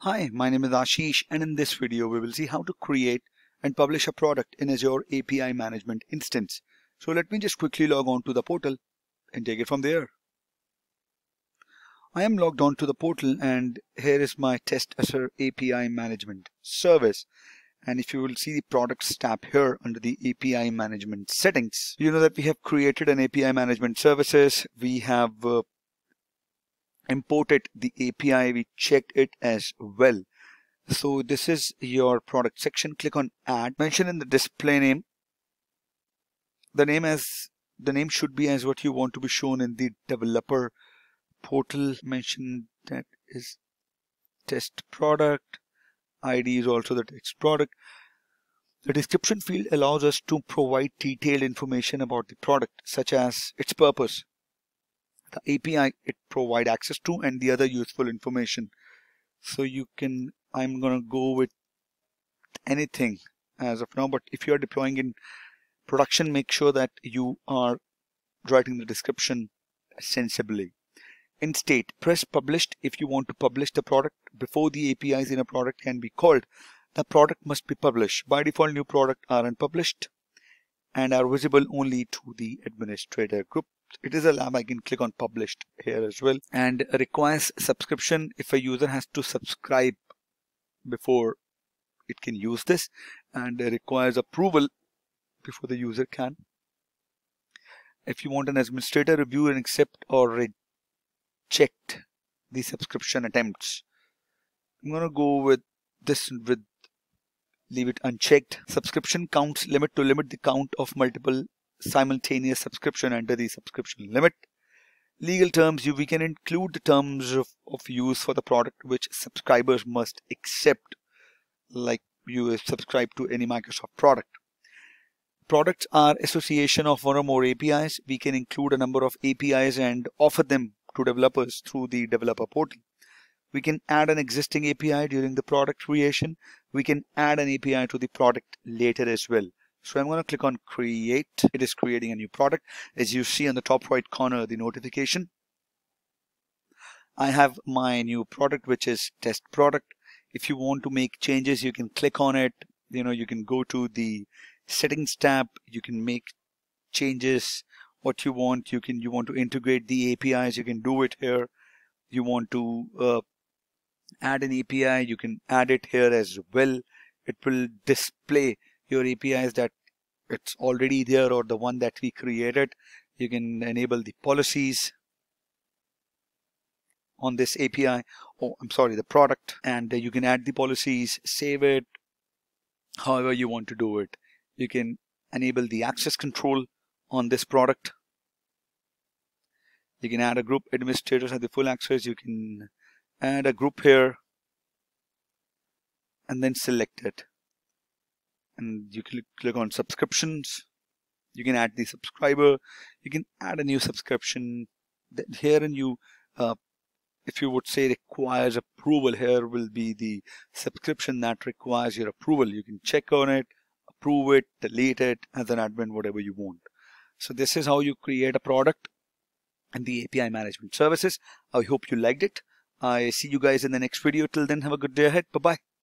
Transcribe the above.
Hi, my name is Ashish and in this video we will see how to create and publish a product in Azure API Management instance. So let me just quickly log on to the portal and take it from there. I am logged on to the portal and here is my test Azure API Management service. And if you will see the products tab here under the API management settings, you know that we have created an API management services. We have uh, imported the API, we checked it as well. So this is your product section. Click on add. Mention in the display name. The name as the name should be as what you want to be shown in the developer portal. Mention that is test product. ID is also the text product. The description field allows us to provide detailed information about the product, such as its purpose, the API it provide access to and the other useful information. So you can, I'm going to go with anything as of now, but if you're deploying in production, make sure that you are writing the description sensibly. In state, press published if you want to publish the product before the APIs in a product can be called. The product must be published. By default, new product are unpublished and are visible only to the administrator group it is a lab I can click on published here as well. And requires subscription if a user has to subscribe before it can use this. And requires approval before the user can. If you want an administrator review and accept or reject the subscription attempts I'm gonna go with this with leave it unchecked. Subscription counts limit to limit the count of multiple simultaneous subscription under the subscription limit. Legal terms, you, we can include the terms of, of use for the product which subscribers must accept, like you subscribe to any Microsoft product. Products are association of one or more APIs. We can include a number of APIs and offer them to developers through the developer portal. We can add an existing API during the product creation. We can add an API to the product later as well. So I'm going to click on create. It is creating a new product. As you see on the top right corner, the notification. I have my new product, which is test product. If you want to make changes, you can click on it. You know, you can go to the settings tab. You can make changes what you want. You can, you want to integrate the APIs. You can do it here. You want to uh, add an API. You can add it here as well. It will display your APIs that it's already there or the one that we created. You can enable the policies on this API. Oh, I'm sorry, the product. And you can add the policies, save it, however you want to do it. You can enable the access control on this product. You can add a group administrators have the full access. You can add a group here and then select it and you click, click on subscriptions. You can add the subscriber. You can add a new subscription. Here and you uh, if you would say requires approval here will be the subscription that requires your approval. You can check on it approve it delete it as an admin whatever you want. So this is how you create a product and the API management services. I hope you liked it. I see you guys in the next video. Till then have a good day ahead. Bye bye